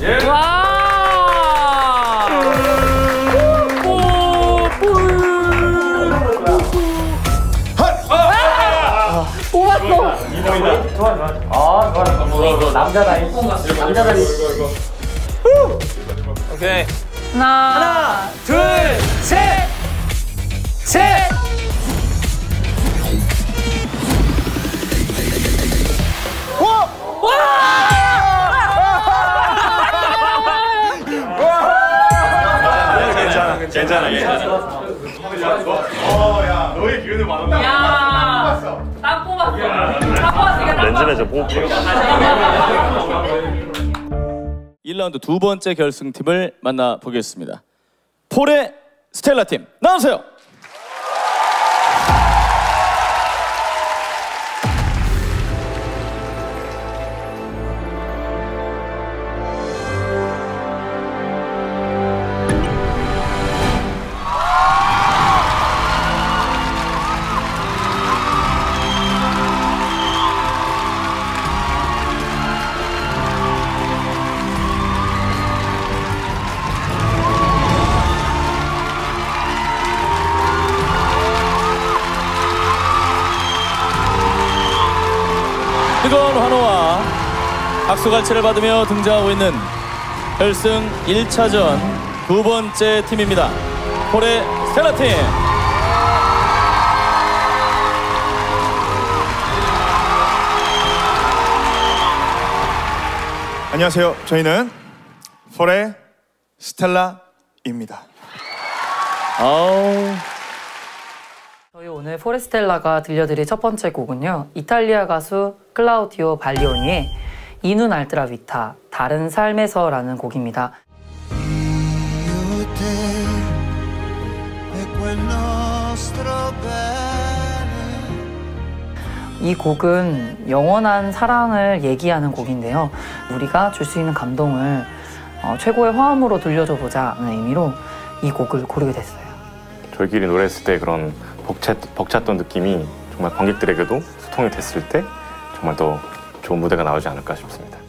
예. 와. 뽑았어. 이모이다. 좋아 좋아. 아 좋아. 남자다이. 뭐 남자다이. 오케이. 하나, 하나 둘, 셋, 셋. 괜찮아, 괜찮아. 어야 너의 기운을 받았다. 야, 딱 뽑았어. 딱 뽑았어. 렌즈맨 좀 뽑고. 1라운드 두 번째 결승팀을 만나보겠습니다. 폴의 스텔라 팀 나오세요. 뜨거운 환호와 박수갈채를 받으며 등장하고 있는 결승 1차전 두 번째 팀입니다. 폴의 스텔라 팀. 안녕하세요. 저희는 폴의 스텔라입니다. 아우 저희 오늘 포레스텔라가 들려드릴 첫 번째 곡은요. 이탈리아 가수 클라우디오 발리오니의 이눈 알트라 비타 다른 삶에서 라는 곡입니다. quel nostro bene 이 곡은 영원한 사랑을 얘기하는 곡인데요. 우리가 줄 수 있는 감동을 어, 최고의 화음으로 들려줘 보자는 의미로 이 곡을 고르게 됐어요. 저희끼리 노래했을 때 그런 벅찼, 벅찼던 느낌이 정말 관객들에게도 소통이 됐을 때 정말 더 좋은 무대가 나오지 않을까 싶습니다.